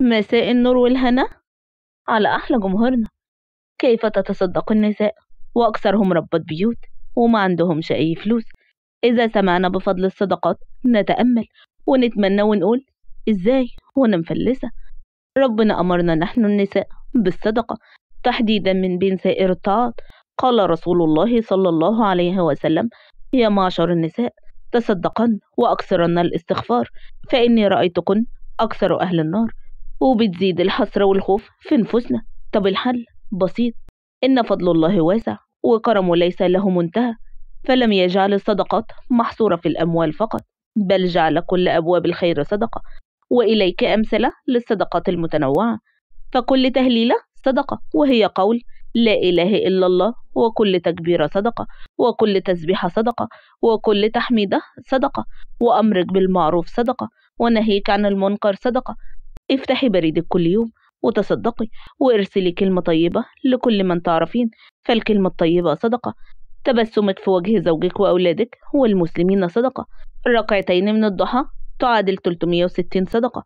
مساء النور والهنا على أحلى جمهورنا. كيف تتصدق النساء؟ وأكثرهم ربة بيوت وما عندهمش أي فلوس. إذا سمعنا بفضل الصدقات نتأمل ونتمنى ونقول إزاي وأنا مفلسة ربنا أمرنا نحن النساء بالصدقة. تحديدا من بين سائر الطاعات. قال رسول الله صلى الله عليه وسلم يا معشر النساء تصدقن وأكثرن الاستغفار فإني رأيتكن أكثر أهل النار. وبتزيد الحسرة والخوف في نفوسنا طب الحل؟ بسيط. إن فضل الله واسع وكرمه ليس له منتهى فلم يجعل الصدقات محصورة في الأموال فقط بل جعل كل أبواب الخير صدقة وإليك أمثلة للصدقات المتنوعة. فكل تهليلة صدقة وهي قول لا إله إلا الله وكل تكبيرة صدقة وكل تسبيحة صدقة وكل تحميدة صدقة وأمرك بالمعروف صدقة ونهيك عن المنكر صدقة. افتحي بريدك كل يوم وتصدقي وارسلي كلمة طيبة لكل من تعرفين فالكلمة الطيبة صدقة. تبسمك في وجه زوجك وأولادك والمسلمين صدقة. ركعتين من الضحى تعادل 360 صدقة.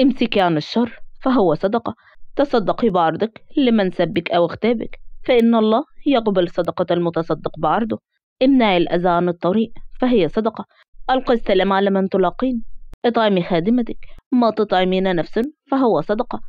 امسكي عن الشر فهو صدقة. تصدقي بعرضك لمن سبك أو اغتابك فإن الله يقبل صدقة المتصدق بعرضه. امنعي الأذى عن الطريق فهي صدقة. ألقي السلام على من تلاقين. اطعمي خادمتك. ما تطعمين نفس فهو صدقة.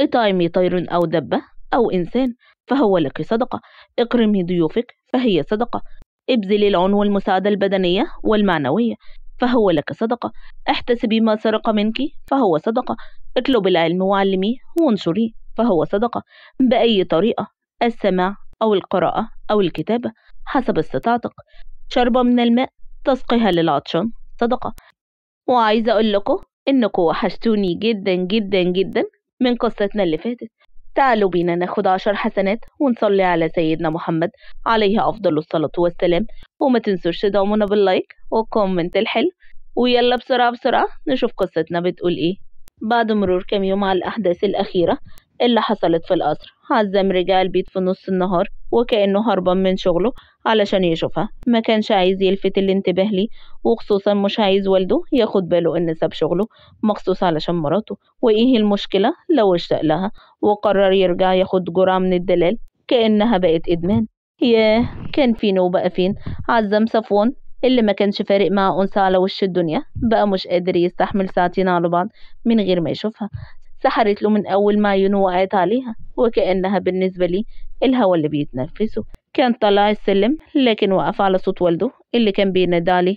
اطعمي طير أو دبة أو إنسان فهو لك صدقة. اكرمي ضيوفك فهي صدقة. ابذلي العون والمساعدة البدنية والمعنوية فهو لك صدقة. احتسبي ما سرق منك فهو صدقة. اطلب العلم وعلميه وانشريه فهو صدقة. بأي طريقة؟ السماع أو القراءة أو الكتابة حسب استطاعتك. شربة من الماء تسقيها للعطشان صدقة. وعايزة أقول لكم إنكم وحشتوني جدا جدا جدا من قصتنا اللي فاتت. تعالوا بينا ناخد عشر حسنات ونصلي على سيدنا محمد عليه أفضل الصلاة والسلام. وما تنسوش تدعمونا بال like وال comment الحلو. ويلا بسرعة بسرعة نشوف قصتنا بتقول إيه. بعد مرور كام يوم على الأحداث الأخيرة اللي حصلت في القصر. عزام رجع البيت في نص النهار وكأنه هربان من شغله علشان يشوفها. ما كانش عايز يلفت الانتباه ليه وخصوصا مش عايز والده ياخد باله إن ساب شغله مخصوص علشان مراته. وإيه المشكلة؟ لو اشتاق لها وقرر يرجع ياخد جرعة من الدلال كأنها بقت إدمان. ياه كان فين وبقى فين؟ عزام صفوان اللي ما كانش فارق مع أنثى على وش الدنيا بقى مش قادر يستحمل ساعتين على بعض من غير ما يشوفها. سحرت له من أول ما عيونه وقعت عليها وكأنها بالنسبة لي الهوا اللي بيتنفسه. كان طلع السلم لكن وقف على صوت والده اللي كان بينادى عليه.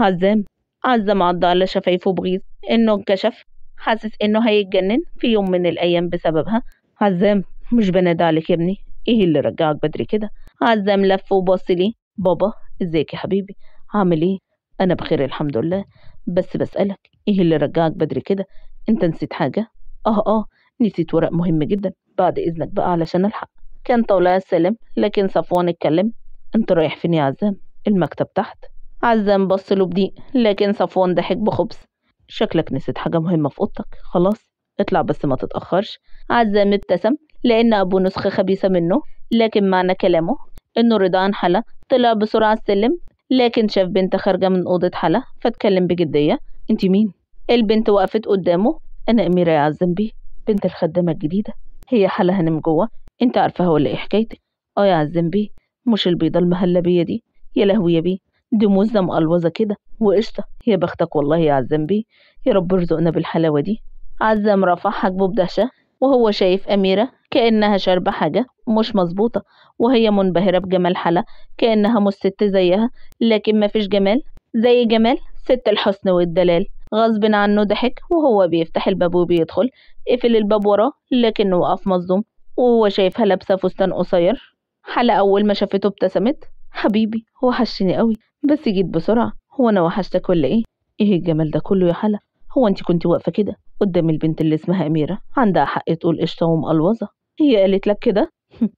عزام عزام عض على شفايفه بغيظ. إنه انكشف. حاسس إنه هيتجنن في يوم من الأيام بسببها. عزام مش بنادى عليك يا ابني. إيه اللي رجعك بدري كده؟ عزام لف وبص لي. بابا إزيك يا حبيبي؟ عامل إيه؟ أنا بخير الحمد لله. بس بسألك إيه اللي رجعك بدري كده؟ أنت نسيت حاجة؟ آه آه نسيت ورق مهم جدا. بعد إذنك بقى علشان ألحق. كان طالع السلم لكن صفوان اتكلم. أنت رايح فين يا عزام؟ المكتب تحت. عزام بص له بضيق لكن صفوان ضحك بخبث. شكلك نسيت حاجة مهمة في أوضتك. خلاص اطلع بس ما تتأخرش. عزام ابتسم لأن أبوه نسخة خبيثة منه لكن معنى كلامه إنه رضا حلا. طلع بسرعة السلم لكن شاف بنت خارجة من أوضة حلا فاتكلم بجدية. أنت مين؟ البنت وقفت قدامه أنا أميرة يا عزام بيه بنت الخدامة الجديدة. هي حلا هنم جوه أنت عارفاها ولا إيه حكايتك؟ آه يا عزام بيه مش البيضة المهلبية دي. يا لهوي يا بيه دي موزة مقلوظة كده. وقشطة. يا بختك والله يا عزام بيه يا رب ارزقنا بالحلاوة دي. عزام رفع حاجبه بدهشة وهو شايف أميرة كأنها شاربة حاجة مش مظبوطة وهي منبهرة بجمال حلا كأنها مش ست زيها لكن مفيش جمال. زي جمال ست الحسن والدلال. غصب عنه ضحك وهو بيفتح الباب وبيدخل قفل الباب وراه لكنه وقف مصدوم وهو شايفها لابسة فستان قصير حلا أول ما شافته ابتسمت حبيبي وحشتني قوي بس جيت بسرعة هو أنا وحشتك ولا إيه؟ إيه الجمال ده كله يا حلا؟ هو أنت كنت واقفة كده قدام البنت اللي اسمها أميرة عندها حق تقول قشطة ومقلوظة هي قالت لك كده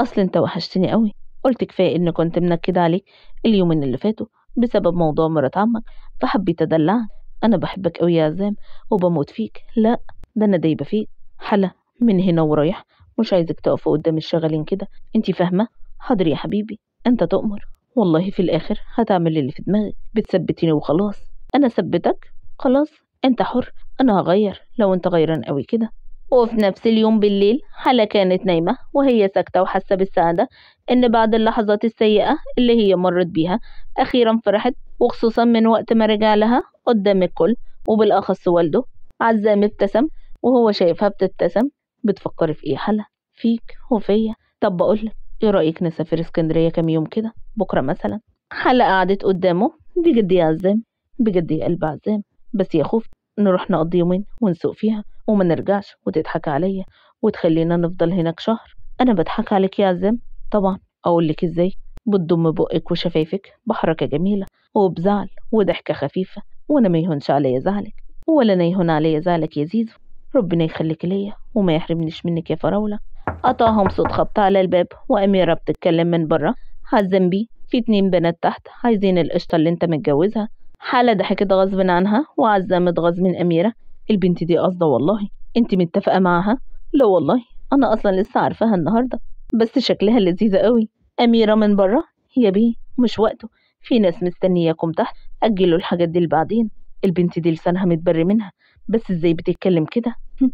أصل أنت وحشتني قوي قلت كفاية إن كنت منكدة عليك اليومين اللي فاتوا بسبب موضوع مرات عمك فحبيت أدلعك أنا بحبك قوي يا عزام وبموت فيك. لا ده أنا دايبة فيك. حلا من هنا ورايح. مش عايزك تقف قدام الشغالين كده. انت فاهمة؟ حاضر يا حبيبي. أنت تؤمر. والله في الآخر هتعمل اللي في دماغك. بتثبتيني وخلاص. أنا ثبتك؟ خلاص. أنت حر. أنا هغير. لو أنت غيران قوي كده. وفي نفس اليوم بالليل حلا كانت نايمة وهي ساكتة وحاسة بالسعادة إن بعد اللحظات السيئة اللي هي مرت بيها أخيرا فرحت وخصوصا من وقت ما رجع لها قدام الكل وبالأخص والده. عزام ابتسم وهو شايفها بتبتسم بتفكري في إيه؟ حلا فيك وفيا طب بقولك إيه رأيك نسافر اسكندرية كام يوم كده؟ بكرة مثلا. حلا قعدت قدامه بجد يا عزام بجد يا قلب عزام. بس يا خوف نروح نقضي يومين ونسوق فيها وما نرجعش وتضحك عليا وتخلينا نفضل هناك شهر. أنا بضحك عليك يا عزام طبعا. أقول لك إزاي؟ بتضم بقك وشفايفك بحركة جميلة. وبزعل وضحكة خفيفة وأنا ما يهونش عليا زعلك ولا أنا يهون عليا زعلك يا زيزو. ربنا يخليك ليا وما يحرمنيش منك يا فراولة. قطعهم صوت خبط على الباب وأميرة بتتكلم من بره هزم بيه في اتنين بنات تحت عايزين القشطة اللي أنت متجوزها. حالة ضحكت غصب عنها وعزمت غصب من أميرة. البنت دي قصده والله. أنت متفقة معاها؟ لا والله. أنا أصلا لسه عارفاها النهاردة. بس شكلها لذيذة قوي. أميرة من بره يا بيه مش وقته. في ناس مستنياكم تحت أجلوا الحاجات دي لبعدين البنت دي لسانها متبري منها بس إزاي بتتكلم كده؟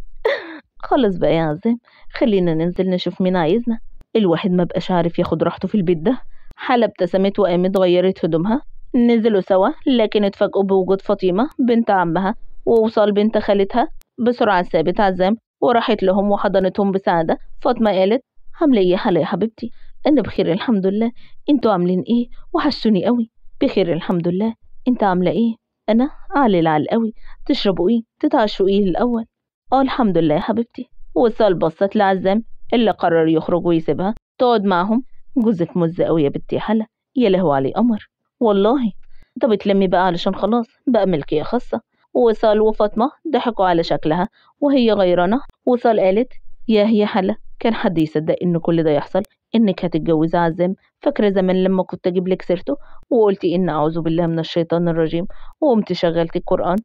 خلص بقى يا عزام خلينا ننزل نشوف مين عايزنا. الواحد ما بقاش عارف ياخد راحته في البيت ده. حالة ابتسمت وقامت غيرت هدومها. نزلوا سوا لكن اتفاجئوا بوجود فاطمة بنت عمها ووصل بنت خالتها بسرعة سابت عزام وراحت لهم وحضنتهم بسعادة. فاطمة قالت عاملة إيه حلا يا حبيبتي؟ أنا بخير الحمد لله. إنتوا عاملين إيه؟ وحشتوني قوي. بخير الحمد لله. إنت عاملة إيه؟ أنا عالي العال قوي. تشربوا إيه؟ تتعشوا إيه الأول؟ آه الحمد لله يا حبيبتي. وصل بصت لعزام اللي قرر يخرج ويسيبها تقعد معهم. جوزك مز قوي يا بنتي حلا. يا لهو عليه قمر والله. طب اتلمي بقى علشان خلاص. بقى ملكية خاصة. وصال وفاطمة ضحكوا على شكلها وهي غيرانة. وصال قالت يا هي حلا. كان حد يصدق إن كل ده يحصل؟ إنك هتتجوزي عزام فاكرة زمان لما كنت أجيب لك سيرته وقلتي إن أعوذ بالله من الشيطان الرجيم وقمت شغلت القرآن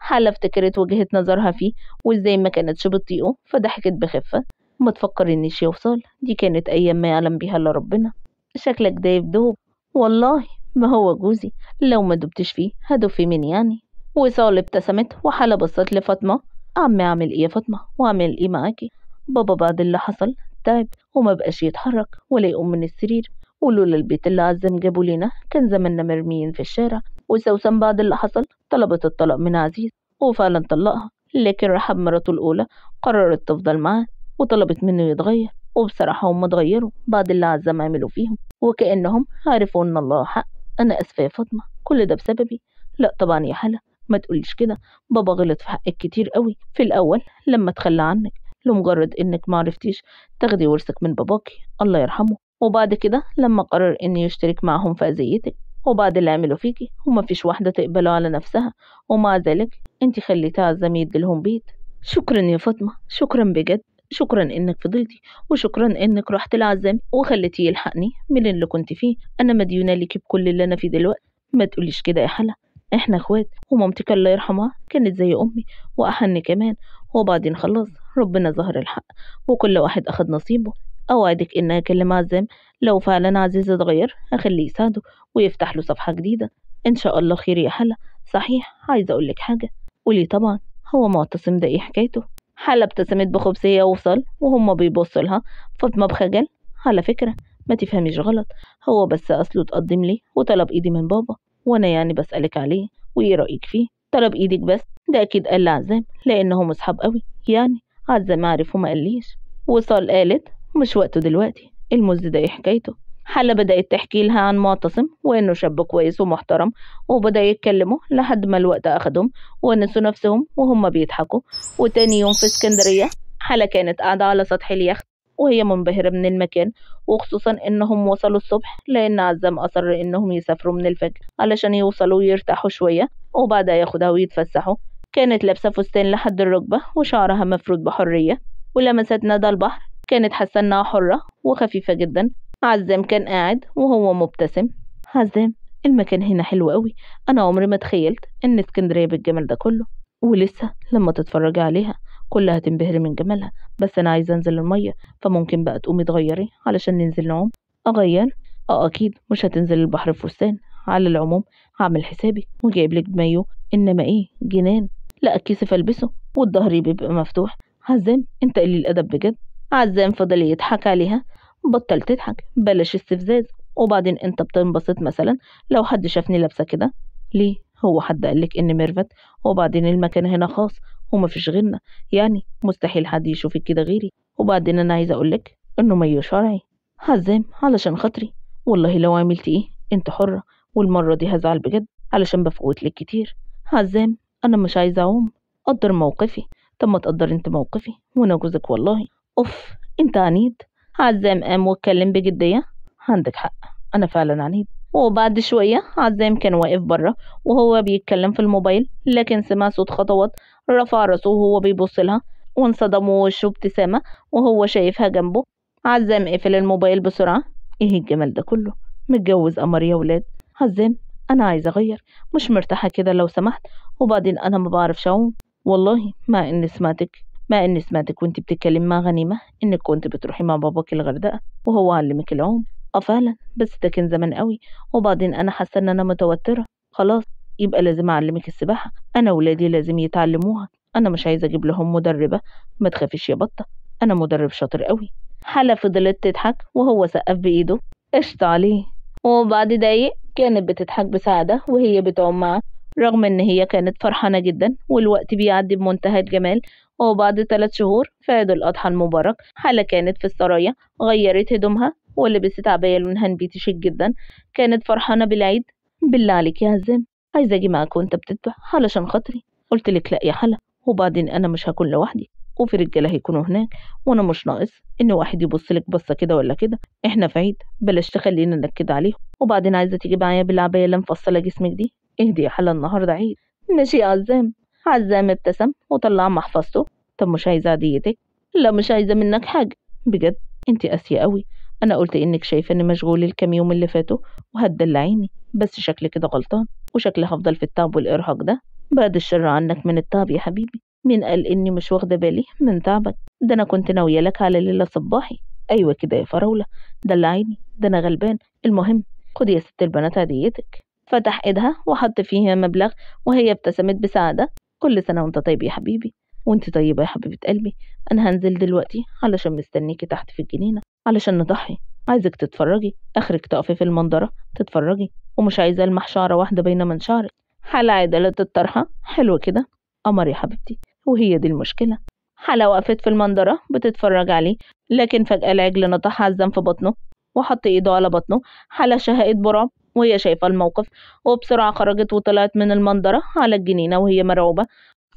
حلا افتكرت وجهة نظرها فيه وإزاي ما كانتش بتطيقه فضحكت بخفة. ما تفكرنيش يا وصال دي كانت أيام ما يعلم بيها إلا ربنا. شكلك دايب دوب. والله ما هو جوزي لو ما دبتش فيه هدب في مين يعني؟ وصال ابتسمت وحلا بصت لفاطمة. عمي أعمل إيه يا فاطمة؟ وأعمل إيه معاكي؟ بابا بعد اللي حصل. تعب وما بقاش يتحرك ولا يقوم من السرير. ولولا البيت اللي عزم جابوا لنا كان زماننا مرميين في الشارع. وسوسن بعد اللي حصل طلبت الطلاق من عزيز وفعلا طلقها لكن رحب مراته الأولى قررت تفضل معاه وطلبت منه يتغير. وبصراحة هم اتغيروا بعد اللي عزم عملوا فيهم. وكأنهم عرفوا إن الله حق. أنا آسفة يا فاطمة كل ده بسببي. لا طبعا يا حلا ما تقوليش كده. بابا غلط في حقك كتير قوي. في الأول لما تخلى عنك لمجرد إنك معرفتيش تاخدي ورثك من باباكي الله يرحمه. وبعد كده لما قرر إن يشترك معهم في أذيتك وبعد اللي عملوا فيكي ومفيش واحدة تقبله على نفسها. ومع ذلك أنت خليتها عزام يديلهم بيت. شكرا يا فاطمة شكرا بجد شكرا إنك فضلتي وشكرا إنك رحت العزام وخليتيه يلحقني من اللي كنت فيه. أنا مديونة ليكي بكل اللي أنا فيه دلوقتي. ما تقوليش كده يا حلا. إحنا إخوات ومامتك الله يرحمها كانت زي أمي وأحن كمان. وبعدين خلاص ربنا ظهر الحق وكل واحد اخد نصيبه. أوعدك إن اكلم عزام لو فعلا عزيز اتغير هخليه يساعده ويفتح له صفحة جديدة. إن شاء الله خير يا حلا. صحيح عايزة اقولك حاجة. قولي طبعا هو معتصم ده إيه حكايته؟ حلا ابتسمت بخبثية وصل وهما بيبصوا لها. فاطمة بخجل على فكرة ما تفهميش غلط. هو بس أصله اتقدم لي وطلب إيدي من بابا وأنا يعني بسألك عليه وإيه رأيك فيه؟ طلب إيدك بس. ده أكيد قال لعزام لأنهم أصحاب قوي. يعني عزام عارف وما قاليش. وصال قالت مش وقته دلوقتي. المز ده إيه حكايته؟ حلا بدأت تحكي لها عن معتصم وإنه شاب كويس ومحترم وبدأ يتكلموا لحد ما الوقت أخدهم ونسوا نفسهم وهم بيضحكوا. وتاني يوم في اسكندرية حلا كانت قاعدة على سطح اليخت وهي منبهرة من المكان وخصوصا إنهم وصلوا الصبح لأن عزام أصر إنهم يسافروا من الفجر علشان يوصلوا ويرتاحوا شوية وبعدها ياخدها ويتفسحوا. كانت لابسة فستان لحد الركبة وشعرها مفرود بحرية ولمست ندى البحر. كانت حاسة إنها حرة وخفيفة جدا. عزام كان قاعد وهو مبتسم. عزام المكان هنا حلو قوي أنا عمري ما تخيلت إن اسكندرية بالجمال ده كله. ولسه لما تتفرجي عليها كلها تنبهري من جمالها. بس أنا عايزة أنزل المية فممكن بقى تقومي تغيري علشان ننزل نعوم. أغير؟ آه أكيد. مش هتنزل البحر فستان. على العموم هعمل حسابي وجايب لك مايو. إنما إيه؟ جنان. لا الكيس ألبسه والظهر بيبقى مفتوح. عزام أنت قليل الأدب بجد. عزام فضل يضحك عليها. بطل تضحك. بلاش استفزاز. وبعدين أنت بتنبسط مثلا لو حد شافني لابسة كده. ليه؟ هو حد قالك إن ميرفت؟ وبعدين المكان هنا خاص. ومفيش غيرنا. يعني مستحيل حد يشوفك كده غيري. وبعدين أنا عايزه اقولك إنه مايوه شرعي هزام علشان خاطري. والله لو عملت إيه أنت حرة. والمرة دي هزعل بجد علشان بفوت لك كتير. هزام أنا مش عايزة أعوم. قدر موقفي. طب ما تقدر أنت موقفي. وأنا جوزك والله. أوف أنت عنيد. عزام قام واتكلم بجدية. عندك حق أنا فعلا عنيد. وبعد شوية عزام كان واقف بره وهو بيتكلم في الموبايل لكن سمع صوت خطوات. رفع راسه وهو بيبص لها وانصدم وشه ابتسامة وهو شايفها جنبه. عزام قفل الموبايل بسرعة. إيه الجمال ده كله؟ متجوز قمر يا ولاد. عزام أنا عايزة أغير. مش مرتاحة كده لو سمحت. وبعدين أنا ما بعرفش أعوم. والله ما إني سمعتك. ما إني سمعتك وأنت بتتكلمي مع غنيمة. إنك كنت بتروحي مع باباك الغردقة. وهو علمك العوم. آه فعلا بس ده كان زمان قوي. وبعدين أنا حاسة إن أنا متوترة. خلاص. يبقى لازم أعلمك السباحة. أنا ولادي لازم يتعلموها. أنا مش عايزة أجيب لهم مدربة. ما تخافيش يا بطة أنا مدرب شاطر قوي حلا فضلت تضحك وهو سقف بإيده. قشطة عليه. وبعد دقايق كانت بتضحك بسعادة وهي بتعوم معاه رغم إن هي كانت فرحانة جدا والوقت بيعدي بمنتهى الجمال. وبعد ثلاث شهور في عيد الأضحى المبارك. حلا كانت في السرايا غيرت هدومها ولبست عباية لونها نبيتي شيك جدا. كانت فرحانة بالعيد. بالله عليك يا هزام عايزة أجي معاك وأنت بتذبح علشان خاطري. قلت لك لا يا حلا وبعدين أنا مش هكون لوحدي وفي رجالة هيكونوا هناك وأنا مش ناقص إن واحد يبص لك بصة كده ولا كده. إحنا في عيد بلاش تخلينا نكد عليهم. وبعدين عايزة تيجي معايا بالعباية اللي مفصلة جسمك دي؟ اهدي يا حلا النهاردة عيد. ماشي يا عزام. عزام ابتسم وطلع محفظته. طب مش عايزة عديتك لا مش عايزة منك حاجة. بجد؟ انت قاسية قوي أنا قلت إنك شايفة إني مشغول الكام يوم اللي فاتوا وهتدلعيني بس شكلي كده غلطان وشكلي هفضل في التعب والإرهاق ده. بعد الشر عنك من التعب يا حبيبي. مين قال إني مش واخدة بالي من تعبك؟ ده أنا كنت ناوية لك على ليلة صباحي. أيوه كده يا فراولة. دلعيني ده أنا غلبان. المهم خدي يا ست البنات هديتك. فتح إيدها وحط فيها مبلغ وهي ابتسمت بسعادة. كل سنة وأنت طيب يا حبيبي. وأنت طيبة يا حبيبة قلبي. أنا هنزل دلوقتي علشان مستنيكي تحت في الجنينة. علشان نضحي. عايزك تتفرجي. آخرك تقفي في المنظرة. تتفرجي. ومش عايزة المح شعرة واحدة بين من شعرك. حلا عدلة الطرحة. حلو كده. قمر يا حبيبتي. وهي دي المشكلة. حلا وقفت في المنظرة. بتتفرج عليه. لكن فجأة العجل نطح عزم في بطنه. وحط إيده على بطنه. حلا شهقت برعب. وهي شايفة الموقف. وبسرعة خرجت وطلعت من المنظرة على الجنينة وهي مرعوبة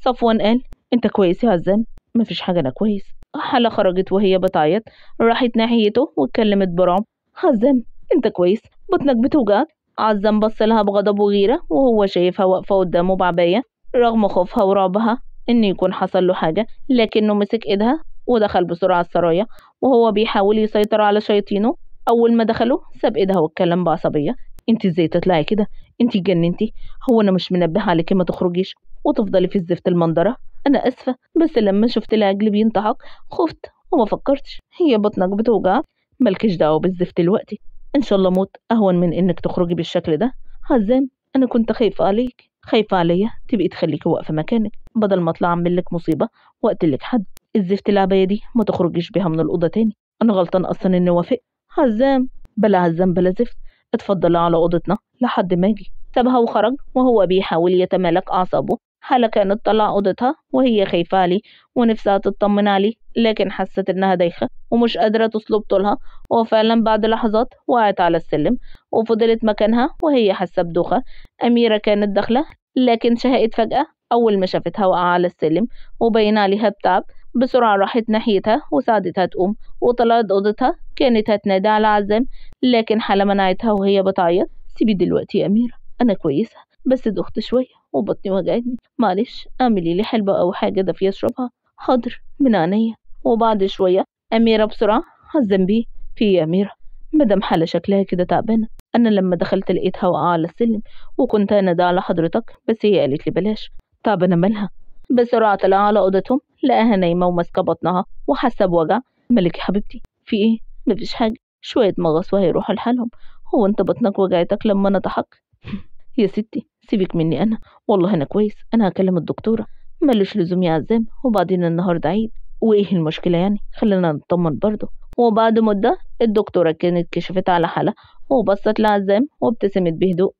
صفوان قال أنت كويس يا عزام. مفيش حاجة أنا كويس. حلا خرجت وهي بتعيط. راحت ناحيته واتكلمت برعب. عزام انت كويس؟ بطنك بتوجعك؟ عزام بص لها بغضب وغيرة وهو شايفها واقفة قدامه بعباية رغم خوفها ورعبها إن يكون حصل له حاجة لكنه مسك إيدها ودخل بسرعة السرايا وهو بيحاول يسيطر على شياطينه. أول ما دخلوا ساب إيدها واتكلم بعصبية. أنت إزاي تطلعي كده؟ أنت اتجننتي هو أنا مش منبه عليكي ما تخرجيش. وتفضلي في الزفت المنظرة. أنا آسفة بس لما شفت العجل بينطحك خفت وما فكرتش. هي بطنك بتوجع؟ مالكش دعوة بالزفت دلوقتي. إن شاء الله موت أهون من إنك تخرجي بالشكل ده. هزام أنا كنت خايفة عليك. خايفة عليا؟ تبقي تخليكي واقفة مكانك. بدل ما أطلع أعمل لك مصيبة واقتلك حد. الزفت العباية دي ما تخرجيش بيها من الأوضة تاني. أنا غلطان أصلا إني وافقت. هزام بلا هزام بلا زفت. اتفضل على أوضتنا لحد ما أجي. سابها وخرج وهو بيحاول يتمالك أعصابه. حالة كانت طلع أوضتها وهي خايفة عليه ونفسها تطمن عليه لكن حست إنها دايخة ومش قادرة تصلب طولها وفعلا بعد لحظات وقعت على السلم وفضلت مكانها وهي حاسة بدوخة. أميرة كانت داخلة لكن شهقت فجأة أول ما شافتها واقعة على السلم وبين عليها بتعب. بسرعة راحت ناحيتها وساعدتها تقوم وطلعت أوضتها كانت هتنادي على عزام لكن حالة منعتها وهي بتعيط. سيبي دلوقتي يا أميرة أنا كويسة. بس دخت شوية وبطني وجعتني. معلش اعملي لي حلبة أو حاجة دافية أشربها حاضر من عينيا. وبعد شوية أميرة بسرعة هزم بيه. في يا أميرة مدام حالة شكلها كده تعبانة. أنا لما دخلت لقيتها واقعة على السلم وكنت أنادى على حضرتك بس هي قالت لي بلاش. تعبانة مالها؟ بسرعة طلع على أوضتهم لقاها نايمة وماسكة بطنها وحاسة بوجع. مالك يا حبيبتي في إيه؟ مفيش حاجة. شوية مغص وهيروحوا لحالهم. هو أنت بطنك وجعتك لما أنا يا ستي سيبك مني أنا. والله أنا كويس. أنا هكلم الدكتورة. ملوش لزوم يا عزام وبعدين النهاردة عيد. وإيه المشكلة يعني؟ خلينا نطمن برضه. وبعد مدة الدكتورة كانت كشفت على حالة وبصت لعزام وابتسمت بهدوء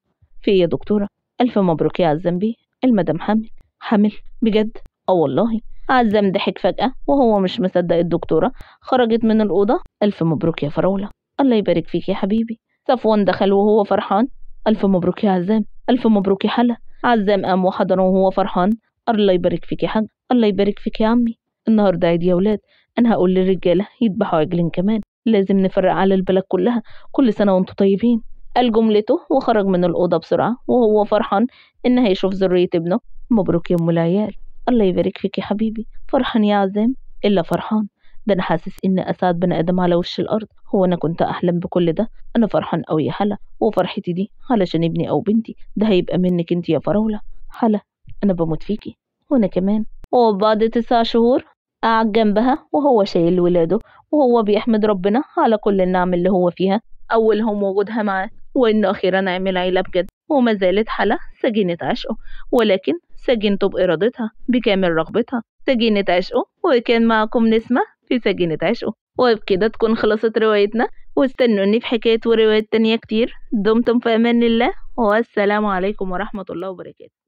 في إيه يا دكتورة؟ ألف مبروك يا عزام بيه. المدام حامل. حامل؟ بجد؟ آه والله. عزام ضحك فجأة وهو مش مصدق الدكتورة. خرجت من الأوضة. ألف مبروك يا فراولة. الله يبارك فيك يا حبيبي. صفوان دخل وهو فرحان. ألف مبروك يا عزام ألف مبروك يا حلا. عزام قام وحضنه وهو فرحان. الله يبارك فيك يا حاج الله يبارك فيك يا عمي. النهارده عيد يا ولاد أنا هقول للرجالة يذبحوا عجلين كمان. لازم نفرق على البلد كلها كل سنة وأنتم طيبين. قال جملته وخرج من الأوضة بسرعة وهو فرحان إن هيشوف ذرية ابنه. مبروك يا أم العيال الله يبارك فيك يا حبيبي. فرحان يا عزام إلا فرحان. ده أنا حاسس إن أسعد بني آدم على وش الأرض. هو أنا كنت أحلم بكل ده. أنا فرحان أوي يا حلا. وفرحتي دي علشان ابني أو بنتي. ده هيبقى منك أنت يا فراولة. حلا أنا بموت فيكي. وأنا كمان. وبعد تسع شهور قعد جنبها وهو شايل ولاده. وهو بيحمد ربنا على كل النعم اللي هو فيها. أولهم وجودها معاه. وإنه أخيرا عمل عيلة بجد. وما زالت حلا سجينة عشقه. ولكن سجينته بإرادتها بكامل رغبتها. سجينة عشقه وكان معكم نسمة في سجينة عشقه وبكده تكون خلصت روايتنا. واستنوني في حكاية وروايات تانية كتير. دمتم في أمان الله. والسلام عليكم ورحمة الله وبركاته.